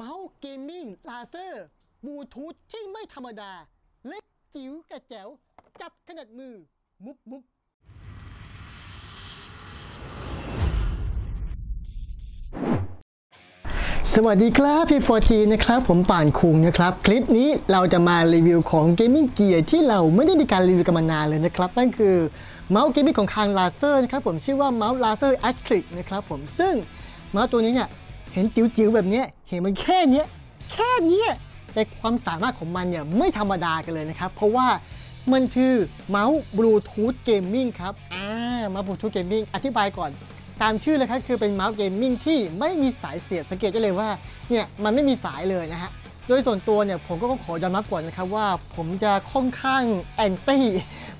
เมาส์ gaming Razer บลูทูธที่ไม่ธรรมดา เล็กจิ๋วแต่แจ๋ว จับถนัดมือ มุบมุบสวัสดีครับ P4G นะครับ ผมป่านคุงนะครับ คลิปนี้เราจะมารีวิวของ gaming gear ที่เราไม่ได้มีการรีวิวกันมานานเลยนะครับ นั่นคือเมาส์ gaming ของทาง Razer นะครับผมชื่อว่าเมาส์ Razer Atheris นะครับผมซึ่งเมาส์ตัวนี้เนี่ย เห็นจิ๋วๆแบบนี้เห็นมันแค่นี้แค่นี้แต่ความสามารถของมันเนี่ยไม่ธรรมดากันเลยนะครับ เพราะว่ามันคือเมาส์บลูทูธ gaming ครับอ่าเมาส์บลูทูธ gaming อธิบายก่อนตามชื่อเลยครับคือเป็นเมาส์ gaming ที่ไม่มีสายเสียบสังเกตได้เลยว่าเนี่ยมันไม่มีสายเลยนะฮะโดยส่วนตัวเนี่ยผมก็ขอยอมรับก่อนนะครับว่าผมจะค่อนข้าง anti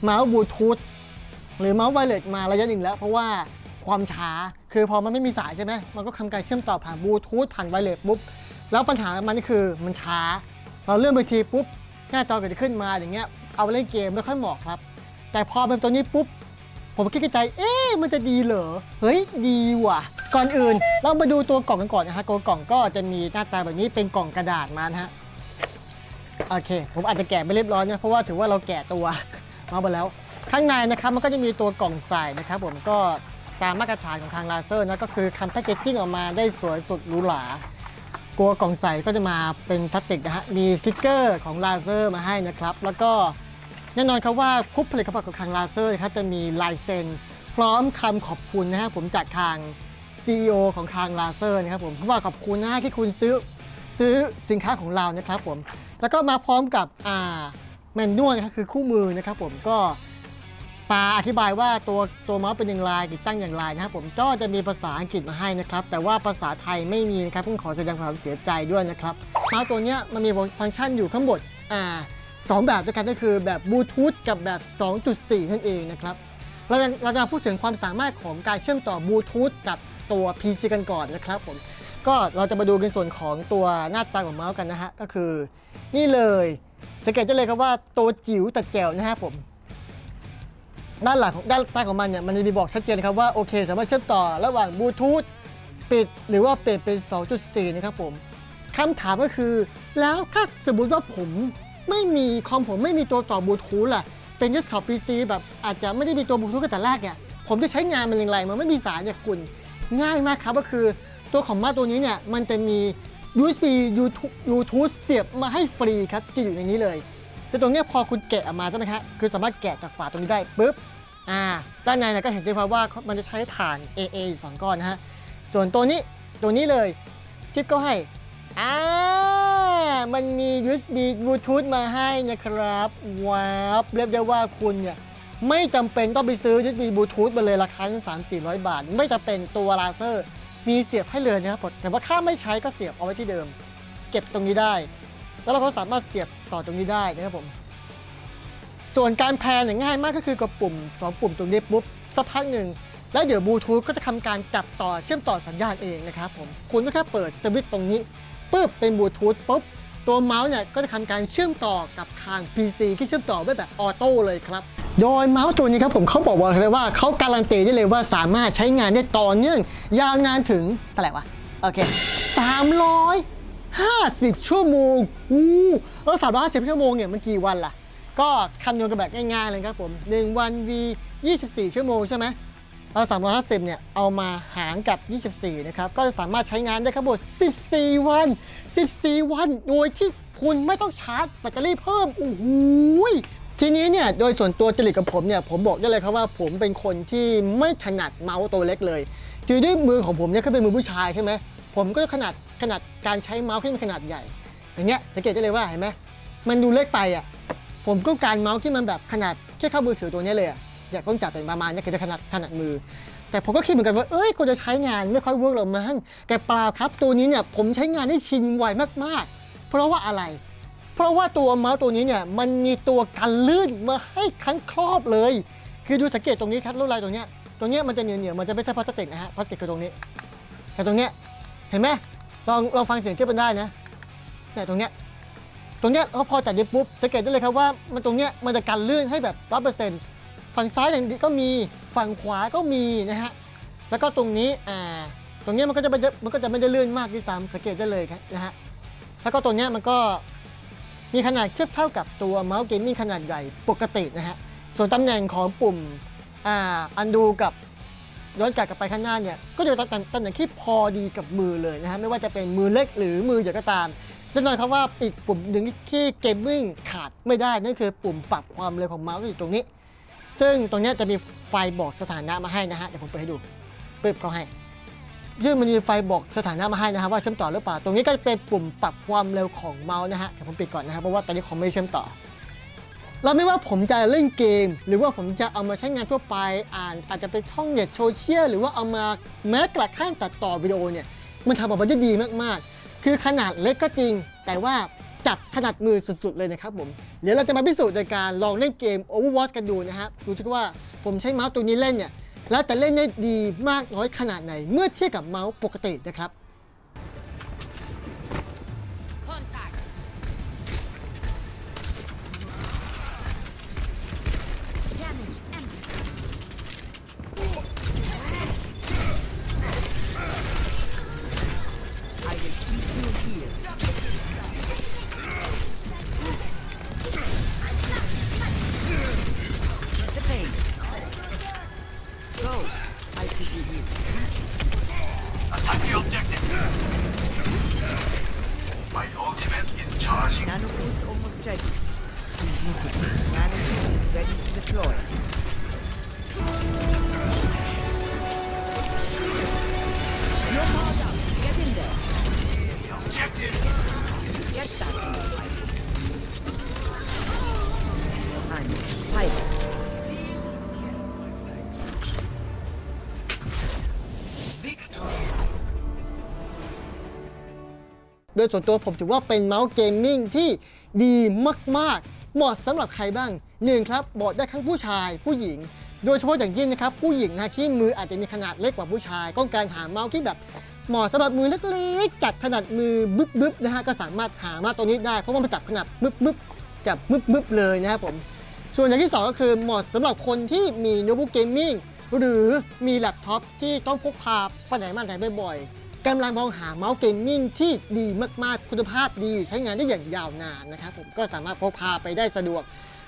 เมาส์บลูทูธหรือเมาส์ไวเลสมาระยะหนึ่งแล้ว เพราะว่า ความช้า คือพอมันไม่มีสายใช่ไหมมันก็ทำการเชื่อมต่อผ่านบลูทูธผ่านไวเลสปุ๊บ แล้วปัญหามันคือมันช้า เราเลื่อนไปทีปุ๊บ หน้าจอเก็จะขึ้นมาอย่างเงี้ย เอาไปเล่นเกมไม่ค่อยเหมาะครับ แต่พอเป็นตัวนี้ปุ๊บ ผมคิดในใจ เอ๊ะมันจะดีเหรอ เฮ้ย ดีว่ะ ก่อนอื่น เรามาดูตัวกล่องกันก่อนนะฮะตัวกล่องก็จะมีหน้าตาแบบนี้เป็นกล่องกระดาษมานะฮะ โอเค ผมอาจจะแกะไม่เรียบร้อยนะ เพราะว่าถือว่าเราแกะตัวมาหมดแล้วข้างในนะครับมันก็จะมีตัวกล่องใส่นะครับผมก็ ตามมาตรฐานของทาง Razer นะก็คือทำ packaging ออกมาได้สวยสุดหรูหราตัวกล่องใส่ก็จะมาเป็นพลาสติกนะฮะ มีสติ๊กเกอร์ของ Razer มาให้นะครับ แล้วก็แน่นอนครับว่าทุกผลิตภัณฑ์ของทาง Razer ครับจะมีลายเซ็น พร้อมคำขอบคุณนะครับผมจากทาง CEO ของทาง Razer นะครับผมเพราะว่าขอบคุณนะที่คุณซื้อซื้อสินค้าของเรานะครับผม แล้วก็มาพร้อมกับอ่าแมนนวลนะครับคือคู่มือนะครับผมก็ ปาอธิบายว่าตัวตัวเมาส์เป็นอย่างไรติดตั้งอย่างไรนะครับผมก็จะมีภาษาอังกฤษมาให้นะครับ แต่ว่าภาษาไทยไม่มีนะครับต้องขอแสดงความเสียใจด้วยนะครับเมาส์ตัวนี้มันมีฟังก์ชันอยู่ข้างบนอ่าสองแบบด้วยกันก็คือแบบบลูทูธกับแบบ 2.4 นั่นเองนะครับเราจะเราจะพูดถึงความสามารถของการเชื่อมต่อบลูทูธกับตัว PC กันก่อนนะครับผมก็เราจะมาดูในส่วนของตัวหน้าตาของเมาส์กันนะฮะก็คือ นี่เลยสังเกตได้เลยครับว่าตัวจิ๋วแต่แจ๋วนะครับผม ด้านหลังของด้านใต้ของมันเนี่ยมันจะมีบอกชัดเจนครับว่าโอเค สามารถเชื่อมต่อระหว่างบลูทูธปิดหรือว่าเปลี่ยนเป็น 2.4 นะครับผมคำถามก็คือ แล้วถ้าสมมติว่าผมไม่มีคอมผมไม่มีตัวต่อบลูทูธล่ะ เป็น desktop PC แบบอาจจะไม่ได้มีตัวบลูทูธกันแต่แรกเนี่ยผมจะใช้งานมันอย่างไร มันไม่มีสายเนี่ยคุณ ง่ายมากครับก็คือตัวของมาตัวนี้เนี่ยมันจะมี USB Bluetooth เสียบมาให้ฟรีครับจะอยู่ในนี้เลย คือตรงนี้พอคุณแกะออกมาใช่ไหมครับคือสามารถแกะจากฝาตรงนี้ได้ปุ๊บอ่าด้านในเนี่ยก็เห็นได้ครับว่ามันจะใช้ฐาน AA สองก้อนนะฮะส่วนตัวนี้ตัวนี้เลยทิปก็ให้อ่ามันมี USB Bluetooth มาให้นะครับว้าวเรียกได้ว่าคุณเนี่ยไม่จำเป็นต้องไปซื้อ USB Bluetooth มาเลยราคา3 4 0 0บาท ไม่จะเป็นตัวลาเซอร์มีเสียบให้เลยนะครับแต่ว่าถ้าไม่ใช้ก็เสียบเอาไว้ที่เดิม เก็บตรงนี้ได้ แล้วเราก็สามารถเสียบต่อตรงนี้ได้นะครับผม ส่วนการแพนเนี่ยง่ายมากก็คือกดปุ่ม2ปุ่มตรงนี้ปุ๊บสักพักหนึ่งแล้วเดี๋ยวบลูทูธก็จะทำการจับต่อเชื่อมต่อสัญญาณเองนะครับผมคุณก็แค่เปิดสวิตช์ตรงนี้ปุ๊บเป็นบลูทูธปุ๊บตัวเมาส์เนี่ยก็จะทำการเชื่อมต่อกับทาง PC ที่เชื่อมต่อด้วยแบบออโต้เลยครับ โดยเมาส์ตัวนี้ครับผมเขาบอกว่าเลยว่าเขาการันตีได้เลยว่าสามารถใช้งานได้ต่อเนื่องยาวนานถึงเท่าไหร่วะ โอเค 50 ชั่วโมงอู้เออ350 ชั่วโมงเนี่ยมันกี่วันล่ะ ก็คำนวณกันแบบง่ายๆเลยครับผม 1 วัน v 24 ชั่วโมงใช่ไหมเรา350 เนี่ย เอามาหารกับ 24 นะครับ ก็จะสามารถใช้งานได้ทั้งหมด 14 วัน 14 วัน โดยที่คุณไม่ต้องชาร์จแบตเตอรี่เพิ่ม โอ้โหทีนี้เนี่ย โดยส่วนตัวจริตกับผมเนี่ย ผมบอกได้เลยครับว่าผมเป็นคนที่ไม่ถนัดเมาส์ตัวเล็กเลย คือด้วยมือของผมเนี่ยก็เป็นมือผู้ชายใช่ไหม ผมก็ขนาดขนาดการใช้เมาส์ที่มันขนาดใหญ่ อย่างเงี้ยสังเกตได้เลยว่าเห็นไหมมันดูเล็กไปอะผมก็การเมาส์ที่มันแบบขนาดแค่เข้ามือถือตัวนี้เลยอะอยากต้องจับเป็นประมาณนี้คือจะขนาดขนาดมือ แต่ผมก็คิดเหมือนกันว่าเอ้ยกูจะใช้งานไม่ค่อย work หรอกมั้งแต่เปล่าครับตัวนี้เนี่ยผมใช้งานได้ชินไวมากๆ เพราะว่าอะไร เพราะว่าตัวเมาส์ตัวนี้เนี่ยมันมีตัวกันลื่นมาให้ทั้งครอบเลย คือดูสังเกตตรงนี้ครับลวดลายตรงเนี้ยตรงเนี้ยมันจะเหนียวเหนียวมันจะไม่ใช่พลาสติกนะฮะพลาสติกคือตรงนี้ แต่ตรงเนี้ย เห็นไหมลองลองฟังเสียงเทียบกันได้นะเนี่ยตรงเนี้ยตรงเนี้ยเขาพอจัดเย็บปุ๊บสังเกตได้เลยครับว่ามันตรงเนี้ยมันจะกันลื่นให้แบบร้อยเปอร์เซ็นต์ฝั่งซ้ายอย่างนี้ก็มีฝั่งขวาก็มีนะฮะแล้วก็ตรงนี้อ่าตรงเนี้ยมันก็จะไม่มันก็จะไม่ได้ลื่นมากที่ซ้ำสังเกตได้เลยครับนะฮะแล้วก็ตัวเนี้ยมันก็มีขนาดเทียบเท่ากับตัวเมาส์ gaming ขนาดใหญ่ปกตินะฮะส่วนตำแหน่งของปุ่มอ่า undo กับ ย้อนกลับกลับไปข้างหน้าเนี่ยก็จะตำตำแหน่งที่พอดีกับมือเลยนะฮะไม่ว่าจะเป็นมือเล็กหรือมือใหญ่ก็ตามแน่นอนครับว่าอีกปุ่มหนึ่งที่ gaming ขาดไม่ได้นั่นคือปุ่มปรับความเร็วของเมาส์อยู่ตรงนี้ ซึ่งตรงนี้จะมีไฟบอกสถานะมาให้นะฮะเดี๋ยวผมเปิดให้ดูปึ๊บเขาให้ซึ่งมันมีไฟบอกสถานะมาให้นะครับว่าเชื่อมต่อหรือเปล่า ตรงนี้ก็จะเป็นปุ่มปรับความเร็วของเมาส์นะฮะเดี๋ยวผมปิดก่อนนะครับเพราะว่าตอนนี้คอมไม่เชื่อมต่อ เราไม่ว่าผมจะเล่นเกม หรือว่าผมจะเอามาใช้งานทั่วไปอ่าน อาจจะเป็นท่องเน็ตโซเชียลหรือว่าเอามาแม้กระทั่งตัดต่อวิดีโอเนี่ยมันทำออกมาได้ดีมากๆ คือขนาดเล็กก็จริง แต่ว่าจับถนัดมือสุดๆเลยนะครับผม เดี๋ยวเราจะมาพิสูจน์โดยการลองเล่นเกม Overwatch กันดูนะครับดูสิว่าผมใช้เมาส์ตัวนี้เล่นเนี่ยแล้วจะเล่นได้ดีมากน้อยขนาดไหนเมื่อเทียบกับเมาส์ปกตินะครับ Nano boost is ready to deploy. You're powered up. Get in there. The objective. Get that. I'm pilot. Victory. โดยส่วนตัวผมถือว่าเป็นเมาส์ gaming ที่ดีมากๆ เหมาะสำหรับใครบ้างหนึ่งครับบอกได้ทั้งผู้ชายผู้หญิง โดยเฉพาะอย่างยิ่งนะครับผู้หญิงนะที่มืออาจจะมีขนาดเล็กกว่าผู้ชายต้องการหาเมาส์ที่แบบเหมาะสำหรับมือเล็กๆจับถนัดมือบึ๊บๆนะฮะก็สามารถหาเมาส์ตัวนี้ได้เพราะว่ามันจับถนัดบึ๊บๆจับบึ๊บๆเลยนะครับผมส่วนอย่างที่ 2 ก็คือเหมาะสำหรับคนที่มีโน้ตบุ๊ก gaming หรือมีแล็ปท็อปที่ต้องพกพาไปไหนมาไหนบ่อยๆ กำลังมองหาเมาส์เกมมิ่งที่ดีมากๆ คุณภาพดีใช้งานได้อย่างยาวนานนะครับผมก็สามารถพกพาไปได้สะดวก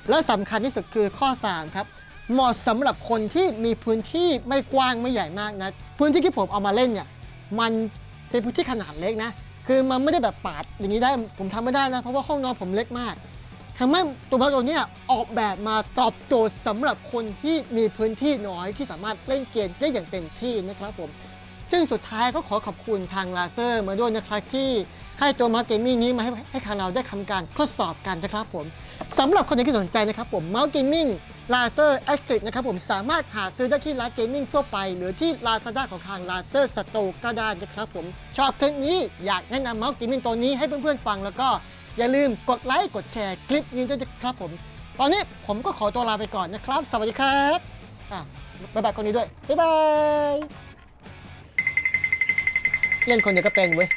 และสำคัญที่สุดคือข้อ 3 ครับเหมาะสำหรับคนที่มีพื้นที่ไม่กว้างไม่ใหญ่มากนะพื้นที่ที่ผมเอามาเล่นเนี่ยมันเป็นพื้นที่ขนาดเล็กนะคือมันไม่ได้แบบปาดอย่างนี้ได้ผมทำไม่ได้นะเพราะว่าห้องนอนผมเล็กมากทำให้ตัวพัดตัวนี้ออกแบบมาตอบโจทย์สำหรับคนที่มีพื้นที่น้อยที่สามารถเล่นเกมได้อย่างเต็มที่นะครับผม ซึ่งสุดท้ายก็ขอขอบคุณทาง Razer มาด้วยนะครับที่ให้ตัวเมาส์ gaming นี้มาให้ให้ทางเราได้ทำการทดสอบกันนะครับผมสำหรับคนที่สนใจนะครับผมเมาส์ gaming Razer Atheris นะครับผมสามารถหาซื้อได้ที่ร้าน gaming ทั่วไป หรือที่ Lazada ของทาง Razer Store ก็ได้นะครับผม ชอบคลิปนี้อยากแนะนำเมาส์ gaming ตัวนี้ให้เพื่อนๆฟังแล้วก็อย่าลืมกดไลค์กดแชร์คลิปนี้ด้วยนะครับผม ตอนนี้ผมก็ขอตัวลาไปก่อนนะครับ สวัสดีครับอะบ๊ายบายคนนี้ด้วย บ๊ายบาย เล่นคนเดียวก็เป็นเว้ย